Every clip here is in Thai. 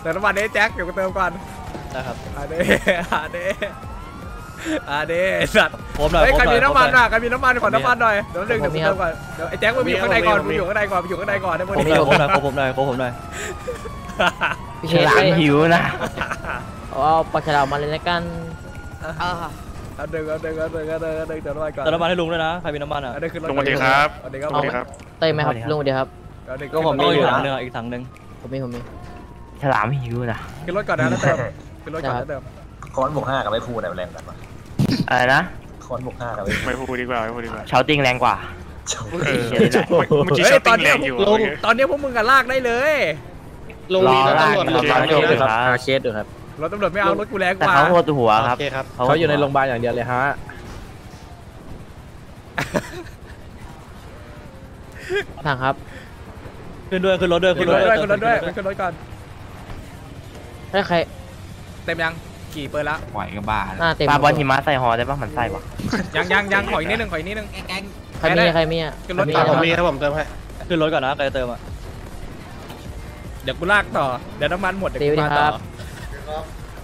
เติมน้ำมันเด้แจ็คเดี๋ยวกูเติมก่อนนะครับอะเด้อะเด้อะเด้ไอ้สัตว์ผมหน่อยเฮ้ยผมใครหน่มีอยน้ำมันผมหน่อะอยใครมีน้ำมันขอน้ำมันหน่อยเดี๋ยวหนึ่งเดี๋ยวกูเติมก่อนเดี๋ยวไอ้แจ็คมึงอยู่ข้างในก่อนมึงอยู่ข้างในก่อนมึงอยู่ข้างในก่อนได้หมดผมหน่อยผมหน่อยผมหน่อยผมหน่อยพี่ฉเชษลามหิวนะเอาเอาปลาฉลามมาเลยละกันเอาหนึ่งเอาหนึ่งเอาหนึ่งเอาหนึ่งเอาหนึ่งเติมน้ำมันก่อนเติมน้ำมันให้ลุงด้วยนะใครมีน้ำมันอะเอาหนึ่งขึ้นรถลุงสวัสดีครับเอาหนึ่งครับสวัสดีครับเต้ยไหมครับลุงเดียวครับเอาหนึ่งก็ผมมีขึ้นรถอีกก่ถันงหนึงอะอีกถังหนึงผมมีผมมี ฉลามหิวนะขึ้นรถก่อนนะแล้วเติมขึ้นรถก่อนแล้วเติมคอนบวกห้ากับไม่พูดอะไรแรงกันวะอะไรนะคอนบวกห้ากับไม่พูดไม่พูดดีกว่าไม่พูดดีกว่าเชาติ้งแรงกว่าเออเดี๋ยวนี้แหละเมื่อกี้เฮ้ชยอตตอติ้นงแรเนี้ยงอยู่ลุงเมื่อกี้ตอนเนี้ยพวกมึงกันลากได้เลยรอได้รอได้อยู่ครับหาเคสอยู่ครับรถตำรวจไม่เอารถกูแรงกแต่ว่าเขาโหดหัวครับโอเคครับเขาอยู่ในโรงพยาบาลอย่างเดียวเลยฮะทางครับขึ้นด้วยขึ้นรถด้วยขึ้ขึ้นนรรถถด้ด้ววยยขึ้นรถด้วยขึ้นรถก่อน ถ้าใครเต็มยังกี่เปิดละไหวก็บ้าหน้าเต็มปลาบอลหิมะใส่หอได้ปะมันใส่ปะยังยังยังขออีกนิดนึงขออีกนิดนึงใครมีใครมีอะขึ้นรถใคก่อนผมมีครับผมเติมให้ขึ้นรถก่อนนะใครจะเติมอะเดี๋ยวกูลากต่อเดี๋ยวน้ำมันหมดเดี๋ยวตีกูไปดิมาคต่อรับ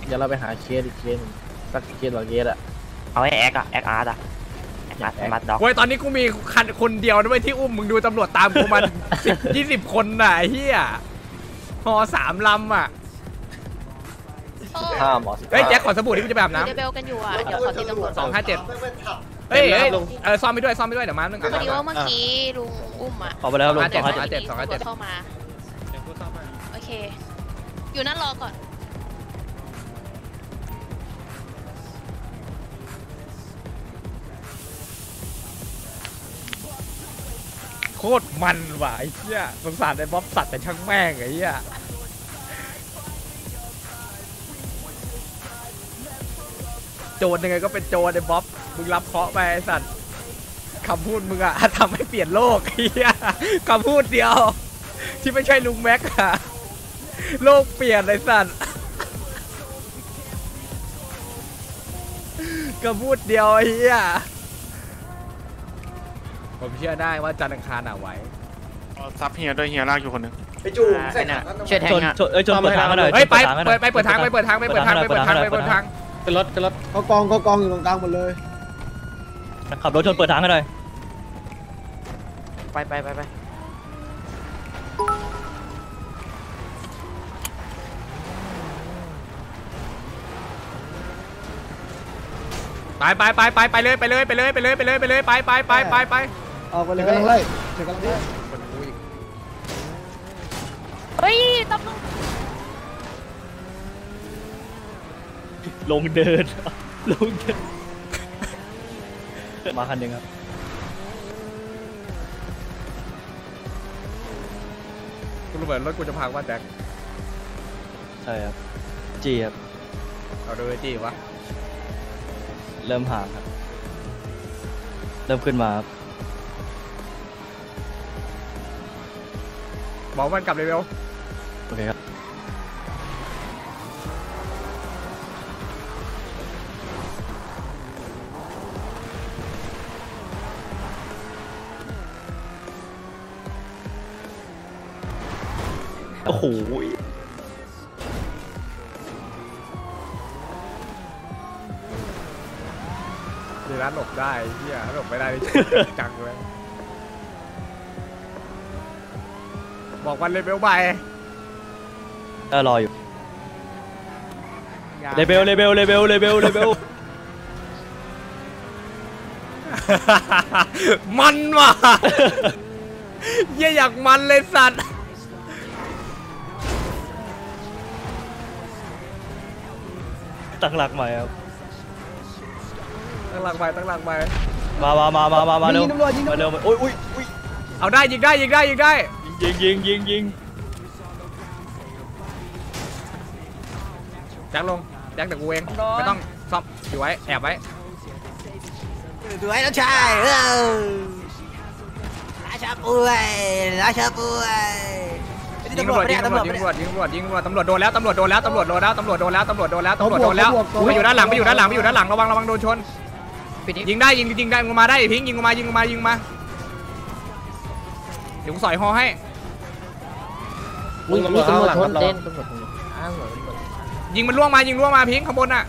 เดี๋ยวเราไปหาเคสอีกเคสหนึ่งสักเคสหรือเคสอะเอาให้แอคอะแอคอาร์ตอะแอคอาร์ตมัดด็อกเว้ยตอนนี้กูมีคันคนเดียวนะเว้ยที่อุ้มมึงดูตำรวจตามกูมันสิบยี่สิบคนน่ะไอ้เฮียฮอสามลำอะ ห้าหมอสิบเฮ้ยแจ็คขอสบู่ที่กูจะไปอาบน้เดเบลกันอยู่อะ เดี๋ยวขอติดตำรวจำสองห้าเจ็ดเฮ้ยเฮ้ยเออซ่อมไปด้วยซ่อมไปด้วยเดี๋ยวมาหนึ่งพอดีว่าเมื่อกี้ลุงอุ้มอะขอไปแล้วลุงห้าเจ็ดสองห้าห้าเจ็ดเจ็ดสองห้าเจ็ดเข้ามา โอเค อยู่นั่นรอก่อน โคตรมันว่ะไอ้เหี้ยสงสารไอ้บ๊อบสัตว์แต่ช่างแม่งไอ้เหี้ย โจรยังไงก็เป็นโจรไอ้บ๊อบมึงรับเคราะห์ไปไอ้สัตว์คำพูดมึงอะทำให้เปลี่ยนโลกไอ้เหี้ยคำพูดเดียว ที่ไม่ใช่ลุงแม็กอะโลกเปลี่ยนไอ้สัตว์คำพูดเดียวไอ้เหี้ยผมเชื่อได้ว่าจันทร์อังคารอะไหวเอาซับเฮียด้วยเฮียลากอยู่คนหนึงช่วยแทงชนอะชนเอ้ยชนเปิดทางให้หน่อยเฮ้ยไปชนเปิดไปเปิดทางไปเปิดทางไปเปิดทางไปเปิดทางไปเปิดทาง ขึ้นรถขึ้นรถเขากองเขากองอยู่ตรงกลางหมดเลยขับรถชนเปิดทางให้หน่อยไปไปไปไปไปไปไปไปไปเลยไปเลยไปเลยไปเลยไปเลยไปเลยไปไปไปไปไปออกไปเลยกำลังไล่เดี๋ยวกำลังไล่เฮ้ยตำรวจ ลงเดิน ลงเดิน มาคันหนึ่งครับกูรู้เหมือนรถกูจะพังว่าแจ็คใช่ครับ จีครับ เอาดูไอ้จี้วะเริ่มห่างครับ เริ่มขึ้นมาครับบอกมันกลับเลยเวลโอเคครับ โอ้โหดีร้านหลบได้เฮียหลบไม่ได้นี่จังเลย บอกวันเลยเวลไปเออรออยู่เลเบลเลเบลเลเบลเลเบลเลเบลมันว่ะเยี่ยอยากมันเลยสัตว์ ตั้งหลักใหม่ครับตั้งหลักไปตั้งหลักไปมามามามามามาเร็วมาเร็วมาอุ้ยอุ้ยอุ้ยเอาได้ยิงได้ยิงได้ยิงได้ยิงยิงยิงยิงแจ็คลงแจ็คแต่กูเองไม่ต้องซ่อมอยู่ไว้แอบไว้ดูไว้น้องชายเออราชาป่วยราชาป่วย ยิงตำรวจยิงตำรวจยิงตำรวจยิงตำรวจยิงตำรวจตำรวจโดนแล้วตำรวจโดนแล้วตำรวจโดนแล้วตำรวจโดนแล้วตำรวจโดนแล้วตำรวจโดนแล้วไปอยู่ด้านหลังไปอยู่ด้านหลังไปอยู่ด้านหลังระวังระวังโดนชนปิดดิยิงได้ยิงยิงได้ยิงมาได้พิงยิงมายิงมายิงมาเดี๋ยวกูสอยฮอให้อุ้ยมีตำรวจชนเต้นตำรวจตรงนี้อ้าวเหมือนเหมือนยิงมันล่วงมายิงล่วงมาพิงข้างบนอะ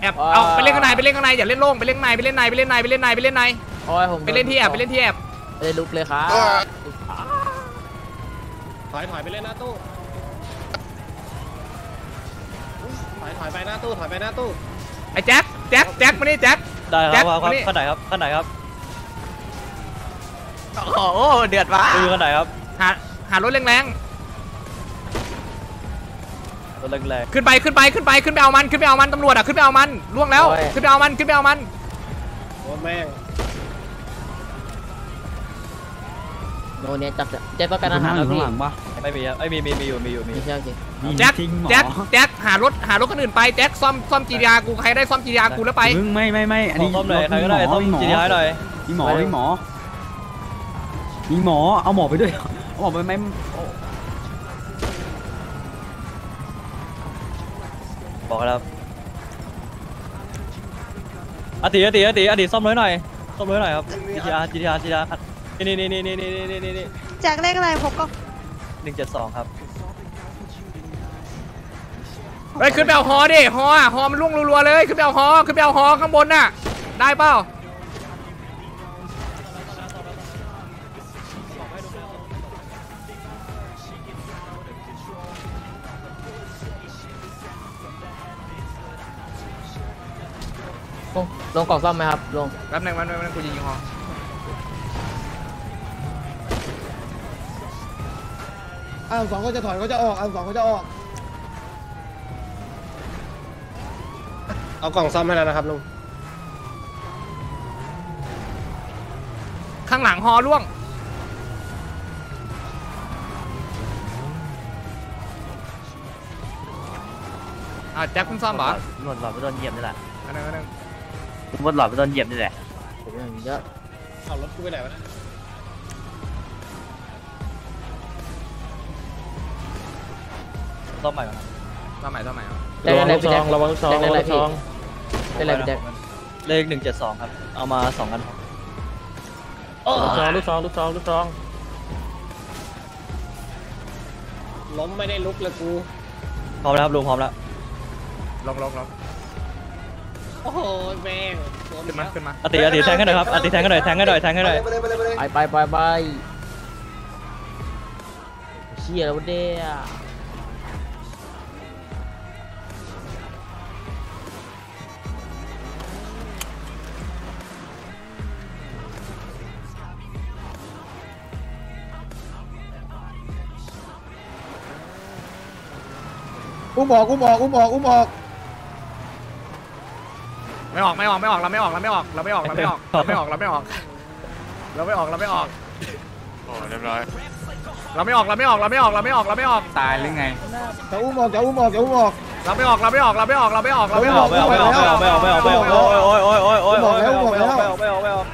แอบเอาอ่าไปเล่นข้างในไปเล่นข้างในอย่าเล่นโล่งไปเล่นข้างในไปเล่นในไปเล่นในไปเล่นในไปเล่นในโอ้ยผมไปเล่นที่แอบไปเล่นที่แอบไปเล่นลุกเลยครับ ถอยถอยไปเล่นหน้าตู้ถอยถอยไปหน้าตู้ถอยไปหน้าตู้ไอ้แจ็คแจ็คแจ็คมานี่แจ็ค ได้คแจ็รัคบครับมานี่ ขั้นไหนครับขั้นไหนครับโอ้โหเดือดว่ะดูขั้นไหนครับหาหารถแรงรถแรงๆขึ้นไปขึ้นไปขึ้นไปขึ้นไปเอามันขึ้นไปเอามันตำรวจอะขึ้นไปเอามันล่วงแล้วขึ้นไปเอามันขึ้นไปเอามันโอ้แม่ง โนเนี่ยจับแจ็คต้องการอาหารแล้วพี่ๆไม่มีครับไม่มีมีมีอยู่มีอยู่มีไม่ใช่โอเคแจ็คแจ็คแจ็คหารถหารถคนอื่นไปแจ็คซ่อมซ่อมจีดีอากูใครได้ซ่อมจีดีอากูแล้วไปมึงไม่ไม่ไม่อันขอนี้ซ่อมหน่อยใครก็ได้ซ่อมหมอจีดีไหน่อยมีหมอมีหมอมีหมอเอาหมอไปด้วยเอาหมอไปไหมบอกครับอาติอาติอาติอาติซ่อมเลยหน่อยซ่อมเลยหน่อยครับจีดีอาร์จีดีอาร์จีดีอาร์ นี่นี่นี่นี่นี่นี่นี่นี่แจ็คเลขอะไรพกก็หนึ่งเจ็ดสองครับเฮ้ยขึ้นไปเอาฮอดิฮออะฮอมันลุ่งรัวๆเลยขึ้นไปเอาฮอขึ้นไปเอาฮอข้างบนน่ะ ได้เปล่าลงลงกล่องซ่อมไหมครับลงแป๊บนึงแป๊บนึงแป๊บนึงกูจะยิงฮอ อันสองก็จะถอยก็จะออกอันสองก็จะออก เอากล่องซ่อมให้แล้วนะครับลุงข้างหลังฮอล่วง อะแจ็คเพิ่งซ่อมเหรอหลอดหลอดไปโดนเหยียบนี่แหละอันนึงอันนึงผมว่าหลอดไปโดนเหยียบนี่แหละผมอย่างเยอะเอารถกูไปไหนวะ ซ่อมใหม่ก่อนครับซ่อมใหม่ซ่อมใหม่เอาแจ็คอะไรพี่แจ็คระวังลูกซองแจ็คระอะไรวังลูกซพี่องแจ็คอะไรพี่แจ็คเลขหนึ่งเจ็ดสองครับ เอามาสองกันครับลูกซองลูกซองลูกซองลูกซองล้มไม่ได้ลุกเลยกูพร้อมแล้วครับลุงพร้อมแล้วลงลงลงโอ้โหแม่งขึ้นมาขึ้นมาอาติอาติแทงกันหน่อยครับอาติแทงกันหน่อยแทงกันหน่อยแทงกันหน่อยไปไปไปไปเชี่ยแล้วเด้อ อุ้มออกอุ้มออกอุ้มออกอุ้มออกไม่ออกไม่ออกไม่ออกเราไม่ออกเราไม่ออกเราไม่ออกเราไม่ออกเราไม่ออกเราไม่ออกเราไม่ออกเราไม่ออกโอ้เรียบร้อยเราไม่ออกเราไม่ออกเราไม่ออกเราไม่ออกเราไม่ออกตายหรือไงจะอุ้มออกจะอุ้มออกจะอุ้มออกเราไม่ออกเราไม่ออกเราไม่ออกเราไม่ออกเราไม่ออกไม่ออกไม่ออกไม่ออกไม่ออกไม่ออกไม่ออกไม่ออกโอ้ยโอ้ยโอ้ยโอ้ยโอ้ยไม่ออกไม่ออกไม่ออกไม่ออกไม่ออกโด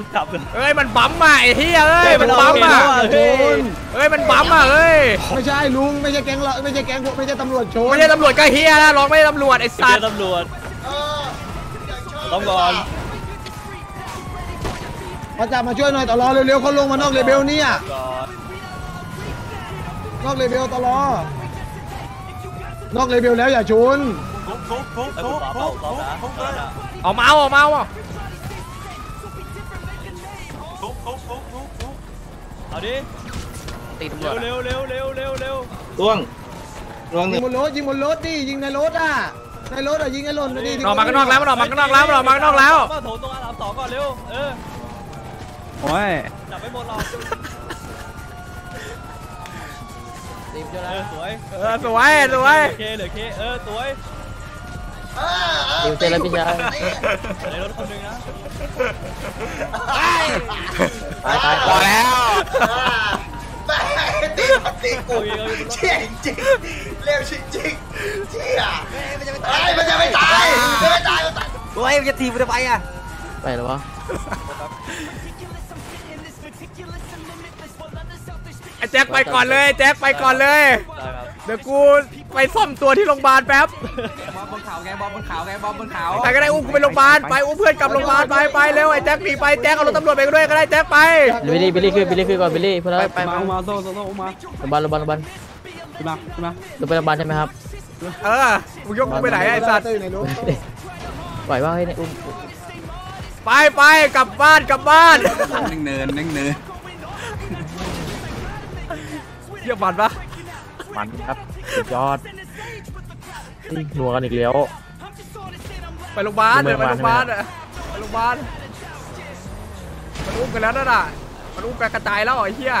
นจับเลยเอ้ยมันบั๊มอะไอ้เหี้ยเอ้ยมันบั๊มอะเฮ้ยเอ้ยมันบั๊มอะเอ้ยไม่ใช่ลุงไม่ใช่แก๊งเราไม่ใช่แก๊งพวกไม่ใช่ตำรวจโชนไม่ใช่ตำรวจก็เฮียแล้วลองไม่ใช่ตำรวจไอ้สัสัตตว์ตำรวจต้องก่อนมาจับมาช่วยหน่อยตลอเร็วๆเขาลงมานอกเลเบลเนี่ยก่อนนอกเลเบลตลอนอกเลเบลแล้วอย่าชนไอ้ผมฟ้าเป่าซ้อมนะซ้อมนะเอาเมาเอา เมาอะเอาดิตีตำรวเร็จวอะเร็วเร็วเร็วเร็วเร็วล่วงล่วงหยินึ่งงบนรถยิงบนรถดิยิงในรถอะในรถอะยิงให้หล่นนะดิมันออกมาข้างนอกแล้วมันออกมาข้างนอกแล้วมันออกมาข้างนอกแล้ว มาโถตรงอาสามสองก่อนเร็ว เออ โอ้ยจับไม่หมดหรอกตีมช่วยเอนะอสวย เออสวยสวย เหลือเคเหลือเคเออสวย ตีมช่วยแล้วพี่ชายรถคนนึงนะตายตายพอแล้วตีตีกูเอาอีกเอาอีกเชี่ยจริงเร็วจริงจริงเชี่ยไอ้มันจะไม่ตายมันจะไม่ตายมันตายโอ้ยมันจะทีมันจะไปอะไปแล้ววะไอ้แจ็คไปก่อนเลยแจ็คไปก่อนเลยเดี๋ยวกู ไปซ่อมตัวที่โรงพยาบาลแป๊บบอมบนเขาไงบอมบนเขาไงบอมบนเขาใครก็ได้อุ้มกูไปโรงพยาบาลไปอุ้มเพื่อนกลับโรงพยาบาลไปไปเร็วไอ้แจ็คหนีไปแจ็คเอารถตำรวจไปด้วยก็ได้แจ็คไปบิลลี่บิลลี่ขึ้นบิลลี่ขึ้นก่อนบิลลี่เพื่อนไปแล้วไปมาเอามาโซ่โซ่โซ่มาโรงพยาบาลโรงพยาบาลโรงพยาบาลขึ้นมาขึ้นมาจะไปโรงพยาบาลใช่ไหมครับเออมึงยกกูไปไหนไอ้สัตว์ไหวว่าเฮ้ยเนี่ยอุ้มไปไปกลับบ้านกลับบ้านนึ่งเนินนึ่งเนินเยี่ยมมันปะมันครับ สุดยอดนี่หนัวกันอีกแล้ว ไปโรงพยาบาลโรงพไปยาบาลโรงพยาบาลอะไปโรงพยาบาลมันอุ้มกันแล้วนั่นน่ะมันอุ้มกันกระจายแล้วไอ้เหี้ย